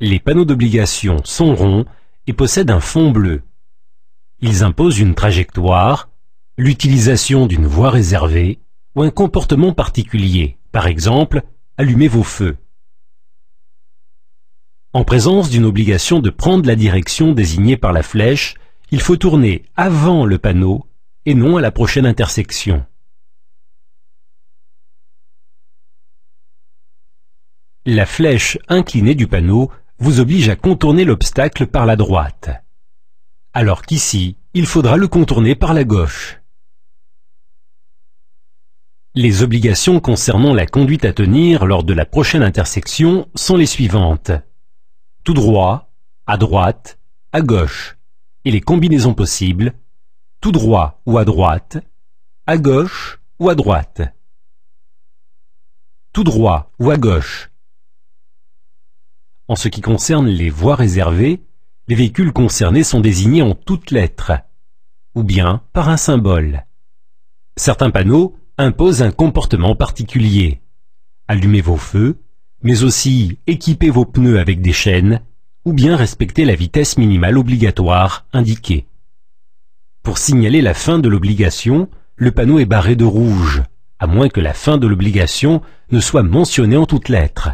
Les panneaux d'obligation sont ronds et possèdent un fond bleu. Ils imposent une trajectoire, l'utilisation d'une voie réservée ou un comportement particulier, par exemple, allumez vos feux. En présence d'une obligation de prendre la direction désignée par la flèche, il faut tourner avant le panneau et non à la prochaine intersection. La flèche inclinée du panneau vous oblige à contourner l'obstacle par la droite. Alors qu'ici, il faudra le contourner par la gauche. Les obligations concernant la conduite à tenir lors de la prochaine intersection sont les suivantes. Tout droit, à droite, à gauche. Et les combinaisons possibles, tout droit ou à droite, à gauche ou à droite. Tout droit ou à gauche, en ce qui concerne les voies réservées, les véhicules concernés sont désignés en toutes lettres, ou bien par un symbole. Certains panneaux imposent un comportement particulier. Allumez vos feux, mais aussi équipez vos pneus avec des chaînes, ou bien respectez la vitesse minimale obligatoire indiquée. Pour signaler la fin de l'obligation, le panneau est barré de rouge, à moins que la fin de l'obligation ne soit mentionnée en toutes lettres.